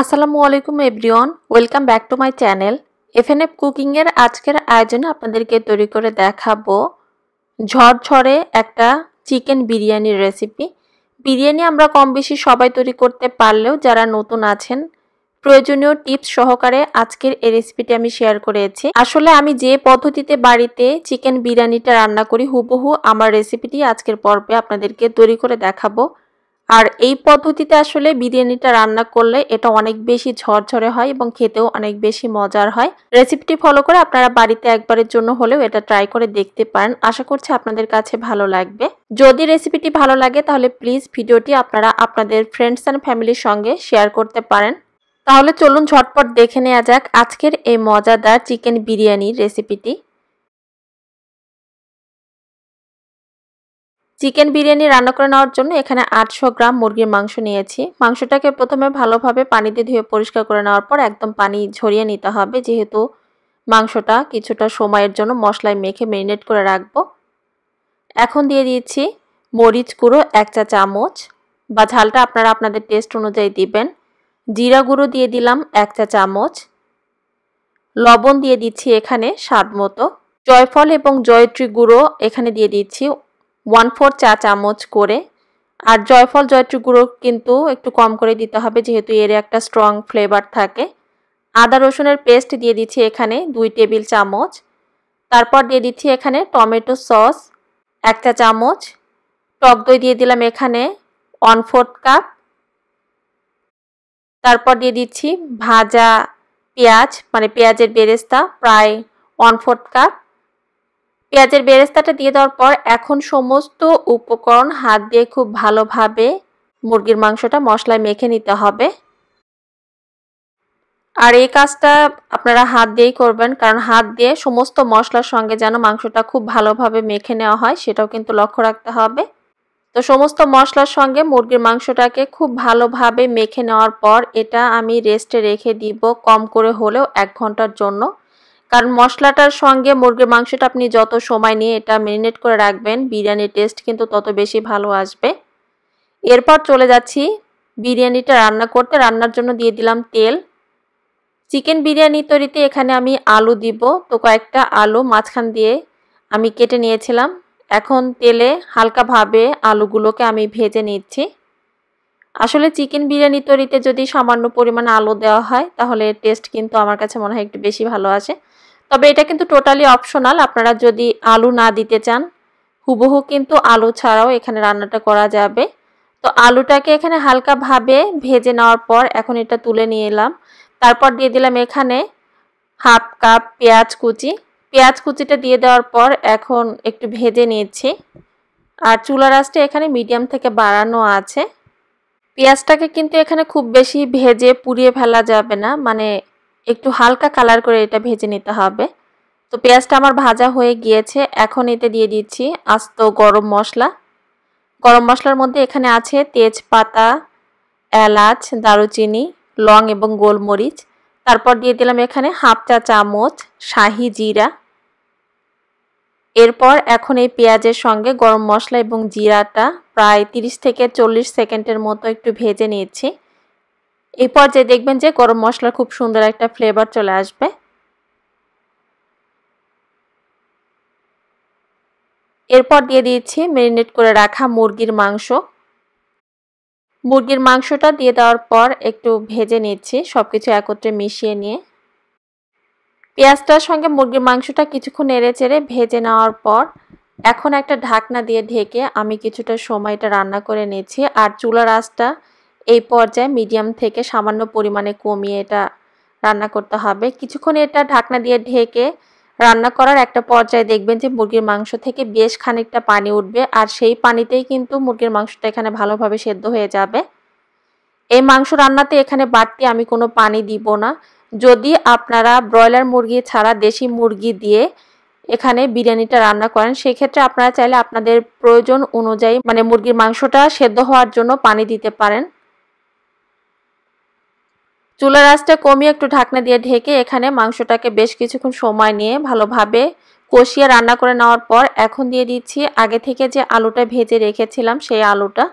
আসসালামু আলাইকুম everyone, welcome back to my channel. FNF কুকিংয়ের আজকের আয়োজনে আপনাদেরকে তৈরি করে দেখাবো ঝরঝরে একটা চিকেন বিরিয়ানির রেসিপি। বিরিয়ানি আমরা কম বেশি সবাই তৈরি করতে পারলেও যারা নতুন আছেন, প্রয়োজনীয় টিপস সহকারে আজকের এই রেসিপিটি আমি শেয়ার করেছি। আসলে আমি যে পদ্ধতিতে বাড়িতে চিকেন বিরিয়ানিটা রান্না করি, হুবহু আমার রেসিপিটি আজকের পর্বে আপনাদেরকে তৈরি করে দেখাবো। আর এই পদ্ধতিতে আসলে বিরিয়ানিটা রান্না করলে এটা অনেক বেশি ঝরঝরে হয় এবং খেতেও অনেক বেশি মজার হয়। রেসিপিটি ফলো করে আপনারা বাড়িতে একবারের জন্য হলেও এটা ট্রাই করে দেখতে পারেন। আশা করছি আপনাদের কাছে ভালো লাগবে। যদি রেসিপিটি ভালো লাগে তাহলে প্লিজ ভিডিওটি আপনারা আপনাদের ফ্রেন্ডস অ্যান্ড ফ্যামিলির সঙ্গে শেয়ার করতে পারেন। তাহলে চলুন ঝটপট দেখে নেওয়া যাক আজকের এই মজাদার চিকেন বিরিয়ানির রেসিপিটি চিকেন বিরিয়ানি রান্না করে নেওয়ার জন্য এখানে আটশো গ্রাম মুরগির মাংস নিয়েছি। মাংসটাকে প্রথমে ভালোভাবে পানিতে ধুয়ে পরিষ্কার করে নেওয়ার পর একদম পানি ঝরিয়ে নিতে হবে। যেহেতু মাংসটা কিছুটা সময়ের জন্য মশলায় মেখে মেরিনেট করে রাখব। এখন দিয়ে দিয়েছি মরিচ গুঁড়ো এক চা চামচ বা ঝালটা আপনারা আপনাদের টেস্ট অনুযায়ী দিবেন। জিরা গুঁড়ো দিয়ে দিলাম এক চা চামচ। লবণ দিয়ে দিচ্ছি এখানে স্বাদ মতো। জয়ফল এবং জয়ত্রী গুঁড়ো এখানে দিয়ে দিচ্ছি ওয়ান ফোর চা চামচ করে। আর জয়ফল, জয়ত্রী গুঁড়ো কিন্তু একটু কম করে দিতে হবে, যেহেতু এর একটা স্ট্রং ফ্লেভার থাকে। আদা রসুনের পেস্ট দিয়ে দিচ্ছি এখানে দুই টেবিল চামচ। তারপর দিয়ে দিচ্ছি এখানে টমেটো সস এক চা চামচ। টক দই দিয়ে দিলাম এখানে ওয়ান ফোর্থ কাপ। তারপর দিয়ে দিচ্ছি ভাজা পেঁয়াজ মানে পেঁয়াজের বেরেস্তা, প্রায় ওয়ান ফোর্থ কাপ। পেঁয়াজের বেরেস্তাটা দিয়ে দেওয়ার পর এখন সমস্ত উপকরণ হাত দিয়ে খুব ভালোভাবে মুরগির মাংসটা মশলায় মেখে নিতে হবে। আর এই কাজটা আপনারা হাত দিয়েই করবেন, কারণ হাত দিয়ে সমস্ত মশলার সঙ্গে যেন মাংসটা খুব ভালোভাবে মেখে নেওয়া হয়, সেটাও কিন্তু লক্ষ্য রাখতে হবে। তো সমস্ত মশলার সঙ্গে মুরগির মাংসটাকে খুব ভালোভাবে মেখে নেওয়ার পর এটা আমি রেস্টে রেখে দিব কম করে হলেও এক ঘণ্টার জন্য। কারণ মশলাটার সঙ্গে মুরগির মাংসটা আপনি যত সময় নিয়ে এটা মেরিনেট করে রাখবেন, বিরিয়ানির টেস্ট কিন্তু তত বেশি ভালো আসবে। এরপর চলে যাচ্ছি বিরিয়ানিটা রান্না করতে। রান্নার জন্য দিয়ে দিলাম তেল। চিকেন বিরিয়ানি তৈরিতে এখানে আমি আলু দিব। তো কয়েকটা আলু মাঝখান দিয়ে আমি কেটে নিয়েছিলাম। এখন তেলে হালকাভাবে আলুগুলোকে আমি ভেজে নিচ্ছি। আসলে চিকেন বিরিয়ানি তৈরিতে যদি সামান্য পরিমাণ আলু দেওয়া হয়, তাহলে টেস্ট কিন্তু আমার কাছে মনে হয় একটু বেশি ভালো আসে। তবে এটা কিন্তু টোটালি অপশনাল আপনারা যদি আলু না দিতে চান, হুবহু কিন্তু আলু ছাড়াও এখানে রান্নাটা করা যাবে। তো আলুটাকে এখানে হালকাভাবে ভেজে নেওয়ার পর এখন এটা তুলে নিয়ে এলাম। তারপর দিয়ে দিলাম এখানে হাফ কাপ পেঁয়াজ কুচি। পেঁয়াজ কুচিটা দিয়ে দেওয়ার পর এখন একটু ভেজে নিয়েছি। আর চুলা রাসটা এখানে মিডিয়াম থেকে বাড়ানো আছে। পেঁয়াজটাকে কিন্তু এখানে খুব বেশি ভেজে পুড়িয়ে ফেলা যাবে না। মানে একটু হালকা কালার করে এটা ভেজে নিতে হবে। তো পেঁয়াজটা আমার ভাজা হয়ে গিয়েছে, এখন এতে দিয়ে দিচ্ছি আস্ত গরম মশলা। গরম মশলার মধ্যে এখানে আছে তেজপাতা, এলাচ, দারুচিনি, লং এবং গোলমরিচ। তারপর দিয়ে দিলাম এখানে হাফ চা চামচ শাহি জিরা। এরপর এখন এই পেঁয়াজের সঙ্গে গরম মশলা এবং জিরাটা প্রায় 30 থেকে চল্লিশ সেকেন্ডের মতো একটু ভেজে নিয়েছি এই পর্যায়ে দেখবেন যে গরম মশলার খুব সুন্দর একটা ফ্লেভার চলে আসবে। এরপর দিয়ে দিয়েছি মেরিনেট করে রাখা মুরগির মাংস। মুরগির মাংসটা দিয়ে দেওয়ার পর একটু ভেজে নিচ্ছি সব কিছু একত্রে মিশিয়ে নিয়ে। পেঁয়াজটার সঙ্গে মুরগির মাংসটা কিছুক্ষণ নেড়ে চেড়ে ভেজে নেওয়ার পর এখন একটা ঢাকনা দিয়ে ঢেকে আমি কিছুটা সময়টা রান্না করে নিয়েছি আর চুলার আঁচটা এই পর্যায়ে মিডিয়াম থেকে সামান্য পরিমাণে কমিয়ে এটা রান্না করতে হবে। কিছুক্ষণ এটা ঢাকনা দিয়ে ঢেকে রান্না করার একটা পর্যায়ে দেখবেন যে মুরগির মাংস থেকে বেশ খানিকটা পানি উঠবে আর সেই পানিতেই কিন্তু মুরগির মাংসটা এখানে ভালোভাবে সেদ্ধ হয়ে যাবে। এই মাংস রান্নাতে এখানে বাড়তি আমি কোনো পানি দিব না। যদি আপনারা ব্রয়লার মুরগি ছাড়া দেশি মুরগি দিয়ে এখানে বিরিয়ানিটা রান্না করেন, সেক্ষেত্রে আপনারা চাইলে আপনাদের প্রয়োজন অনুযায়ী মানে মুরগির মাংসটা সেদ্ধ হওয়ার জন্য পানি দিতে পারেন। চুলার আঁচটা কমিয়ে একটু ঢাকনা দিয়ে ঢেকে এখানে মাংসটাকে বেশ কিছুক্ষণ সময় নিয়ে ভালোভাবে কষিয়ে রান্না করে নেওয়ার পর এখন দিয়ে দিচ্ছি আগে থেকে যে আলুটা ভেজে রেখেছিলাম সেই আলুটা।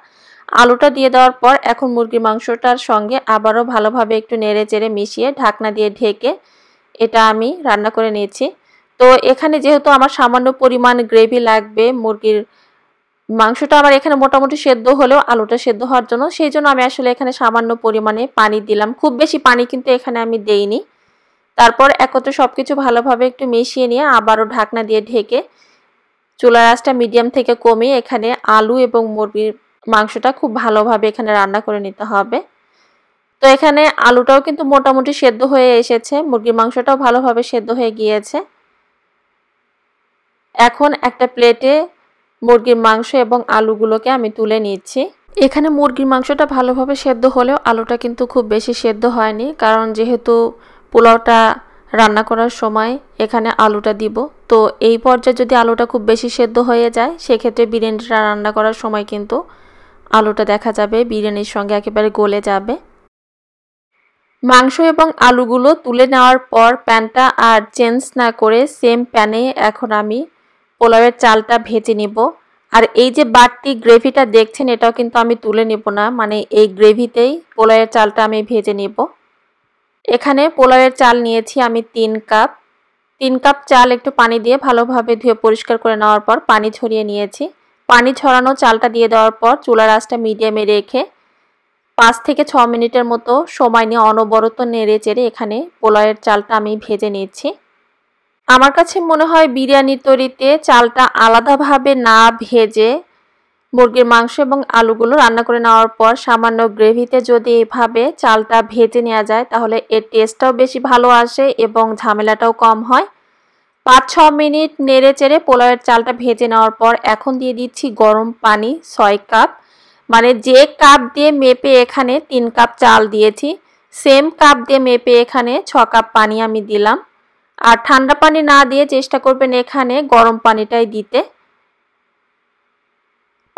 আলুটা দিয়ে দেওয়ার পর এখন মুরগির মাংসটার সঙ্গে আবারও ভালোভাবে একটু নেড়ে চেড়ে মিশিয়ে ঢাকনা দিয়ে ঢেকে এটা আমি রান্না করে নিয়েছি। তো এখানে যেহেতু আমার সামান্য পরিমাণ গ্রেভি লাগবে মুরগির মাংসটা আমার এখানে মোটামুটি সেদ্ধ হলেও আলুটা সেদ্ধ হওয়ার জন্য। সেই জন্য আমি আসলে এখানে সামান্য পরিমাণে পানি দিলাম। খুব বেশি পানি কিন্তু এখানে আমি দেইনি। তারপর একত্রে সব কিছু ভালোভাবে একটু মিশিয়ে নিয়ে আবারও ঢাকনা দিয়ে ঢেকে চুলার আঁচটা মিডিয়াম থেকে কমিয়ে এখানে আলু এবং মুরগির মাংসটা খুব ভালোভাবে এখানে রান্না করে নিতে হবে। তো এখানে আলুটাও কিন্তু মোটামুটি সেদ্ধ হয়ে এসেছে। মুরগির মাংসটাও ভালোভাবে সেদ্ধ হয়ে গিয়েছে। এখন একটা প্লেটে মুরগির মাংস এবং আলুগুলোকে আমি তুলে নিচ্ছি। এখানে মুরগির মাংসটা ভালোভাবে সেদ্ধ হলেও আলুটা কিন্তু খুব বেশি সেদ্ধ হয়নি, কারণ যেহেতু পোলাওটা রান্না করার সময় এখানে আলুটা দিব। তো এই পর্যায়ে যদি আলুটা খুব বেশি সেদ্ধ হয়ে যায়, সেক্ষেত্রে বিরিয়ানিটা রান্না করার সময় কিন্তু আলুটা দেখা যাবে, বিরিয়ানির সঙ্গে একেবারে গলে যাবে। মাংস এবং আলুগুলো তুলে নেওয়ার পর প্যানটা আর চেঞ্জ না করে সেম প্যানে এখন আমি পোলাওয়ের চালটা ভেজে নিব। আর এই যে বাড়তি গ্রেভিটা দেখছেন, এটাও কিন্তু আমি তুলে নিব না। মানে এই গ্রেভিতেই পোলাওয়ের চালটা আমি ভেজে নিব। এখানে পোলাওয়ের চাল নিয়েছি আমি তিন কাপ। তিন কাপ চাল একটু পানি দিয়ে ভালোভাবে ধুয়ে পরিষ্কার করে নেওয়ার পর পানি ছড়িয়ে নিয়েছি। পানি ছড়ানো চালটা দিয়ে দেওয়ার পর চুলার আঁচটা মিডিয়ামে রেখে পাঁচ থেকে ছ মিনিটের মতো সময় নিয়ে অনবরত নেড়ে চেড়ে এখানে পোলাওয়ের চালটা আমি ভেজে নিচ্ছি। আমার কাছে মনে হয় বিরিয়ানির তৈরিতে চালটা আলাদাভাবে না ভেজে মুরগির মাংস এবং আলুগুলো রান্না করে নেওয়ার পর সামান্য গ্রেভিতে যদি এভাবে চালটা ভেজে নেওয়া যায়, তাহলে এর টেস্টটাও বেশি ভালো আসে এবং ঝামেলাটাও কম হয়। পাঁচ ছ মিনিট নেড়ে চেড়ে পোলাওয়ের চালটা ভেজে নেওয়ার পর এখন দিয়ে দিচ্ছি গরম পানি, ছয় কাপ। মানে যে কাপ দিয়ে মেপে এখানে তিন কাপ চাল দিয়েছি, সেম কাপ দিয়ে মেপে এখানে ছ কাপ পানি আমি দিলাম। আর ঠান্ডা পানি না দিয়ে চেষ্টা করবেন এখানে গরম পানিটাই দিতে।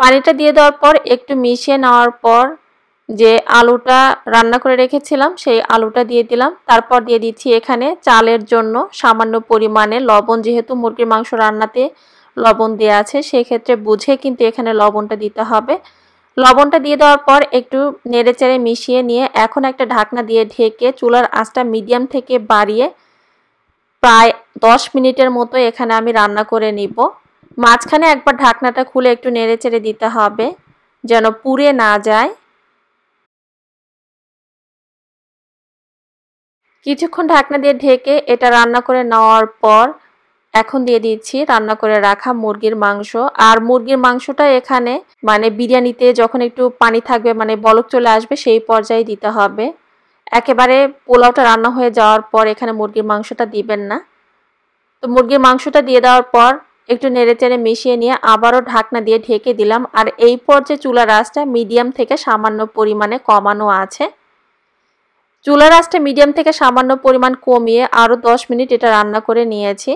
পানিটা দিয়ে দেওয়ার পর একটু মিশিয়ে নেওয়ার পর যে আলুটা রান্না করে রেখেছিলাম, সেই আলুটা দিয়ে দিলাম। তারপর দিয়ে দিচ্ছি এখানে চালের জন্য সামান্য পরিমাণে লবণ। যেহেতু মুরগির মাংস রান্নাতে লবণ দেওয়া আছে, সেক্ষেত্রে বুঝে কিন্তু এখানে লবণটা দিতে হবে। লবণটা দিয়ে দেওয়ার পর একটু নেড়েচেড়ে মিশিয়ে নিয়ে এখন একটা ঢাকনা দিয়ে ঢেকে চুলার আঁচটা মিডিয়াম থেকে বাড়িয়ে প্রায় দশ মিনিটের মতো এখানে আমি রান্না করে নিব। মাঝখানে একবার ঢাকনাটা খুলে একটু নেড়ে চেড়ে দিতে হবে, যেন পুড়ে না যায়। কিছুক্ষণ ঢাকনা দিয়ে ঢেকে এটা রান্না করে নেওয়ার পর এখন দিয়ে দিচ্ছি রান্না করে রাখা মুরগির মাংস। আর মুরগির মাংসটা এখানে মানে বিরিয়ানিতে যখন একটু পানি থাকবে মানে বলক চলে আসবে, সেই পর্যায়ে দিতে হবে। একেবারে পোলাওটা রান্না হয়ে যাওয়ার পর এখানে মুরগির মাংসটা দিবেন না। তো মুরগির মাংসটা দিয়ে দেওয়ার পর একটু নেড়েচেড়ে মিশিয়ে নিয়ে আবারও ঢাকনা দিয়ে ঢেকে দিলাম। আর এই পর্যায়ে চুলার আঁচটা মিডিয়াম থেকে সামান্য পরিমাণে কমানো আছে। চুলার আঁচটা মিডিয়াম থেকে সামান্য পরিমাণ কমিয়ে আরও দশ মিনিট এটা রান্না করে নিয়েছি।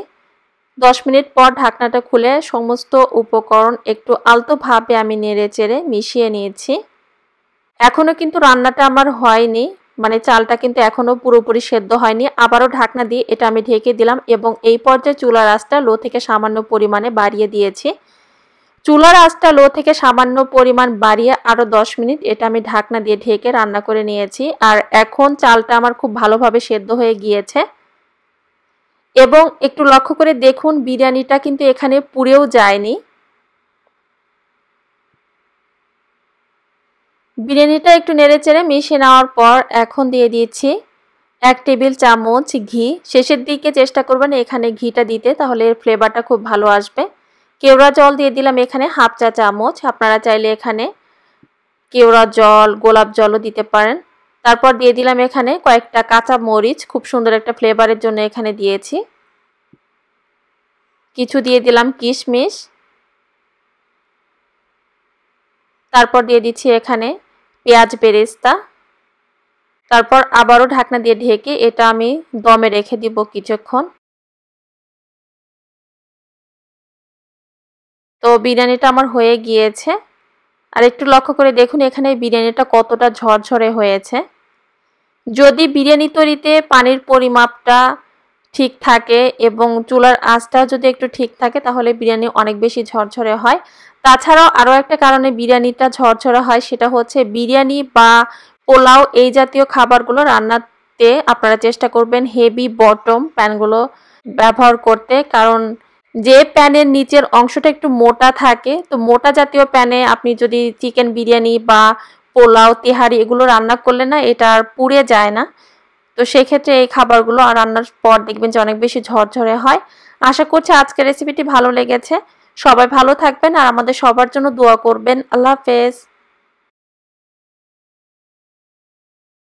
দশ মিনিট পর ঢাকনাটা খুলে সমস্ত উপকরণ একটু আলতোভাবে আমি নেড়ে চেড়ে মিশিয়ে নিয়েছি। এখনও কিন্তু রান্নাটা আমার হয়নি। মানে চালটা কিন্তু এখনও পুরোপুরি সেদ্ধ হয়নি। আবারও ঢাকনা দিয়ে এটা আমি ঢেকে দিলাম এবং এই পর্যায়ে চুলার আঁচটা লো থেকে সামান্য পরিমাণে বাড়িয়ে দিয়েছি। চুলার আঁচটা লো থেকে সামান্য পরিমাণ বাড়িয়ে আরও দশ মিনিট এটা আমি ঢাকনা দিয়ে ঢেকে রান্না করে নিয়েছি। আর এখন চালটা আমার খুব ভালোভাবে সেদ্ধ হয়ে গিয়েছে। এবং একটু লক্ষ্য করে দেখুন, বিরিয়ানিটা কিন্তু এখানে পুড়েও যায়নি। বিরিয়ানিটা একটু নেড়ে চেড়ে মিশিয়ে নেওয়ার পর এখন দিয়ে দিয়েছি এক টেবিল চামচ ঘি। শেষের দিকে চেষ্টা করবেন এখানে ঘিটা দিতে, তাহলে এর ফ্লেভারটা খুব ভালো আসবে। কেওড়া জল দিয়ে দিলাম এখানে হাফ চা চামচ। আপনারা চাইলে এখানে কেওড়া জল, গোলাপ জলও দিতে পারেন। তারপর দিয়ে দিলাম এখানে কয়েকটা কাঁচা মরিচ, খুব সুন্দর একটা ফ্লেভারের জন্য এখানে দিয়েছি। কিছু দিয়ে দিলাম কিশমিশ। তারপর দিয়ে দিচ্ছি এখানে পেঁয়াজ বেরেস্তা, তারপর আবারও ঢাকনা দিয়ে ঢেকে এটা আমি দমে রেখে দিব কিছুক্ষণ। তো বিরিয়ানিটা আমার হয়ে গিয়েছে। আর একটু লক্ষ্য করে দেখুন এখানে বিরিয়ানিটা কতটা ঝরঝরে হয়েছে। যদি বিরিয়ানি তৈরিতে পানির পরিমাপটা ঠিক থাকে এবং চুলার আঁচটা যদি একটু ঠিক থাকে, তাহলে বিরিয়ানি অনেক বেশি ঝরঝরে হয়। তাছাড়াও আরও একটা কারণে বিরিয়ানিটা ঝরঝরা হয়, সেটা হচ্ছে বিরিয়ানি বা পোলাও এই জাতীয় খাবারগুলো রান্নাতে আপনারা চেষ্টা করবেন হেভি বটম প্যানগুলো ব্যবহার করতে। কারণ যে প্যানের নিচের অংশটা একটু মোটা থাকে, তো মোটা জাতীয় প্যানে আপনি যদি চিকেন বিরিয়ানি বা পোলাও, তেহারি এগুলো রান্না করলে না এটা আর পুড়ে যায় না। তো সেক্ষেত্রে এই খাবারগুলো আর রান্নার পর দেখবেন যে অনেক বেশি ঝরঝরে হয়। আশা করছি আজকের রেসিপিটি ভালো লেগেছে। সবাই ভালো থাকবেন আর আমাদের সবার জন্য দোয়া করবেন। আল্লাহ হাফেজ।